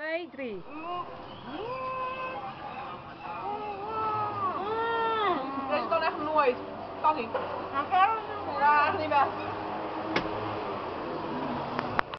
2, 3. Deze kan echt nooit. Kan niet. Ja.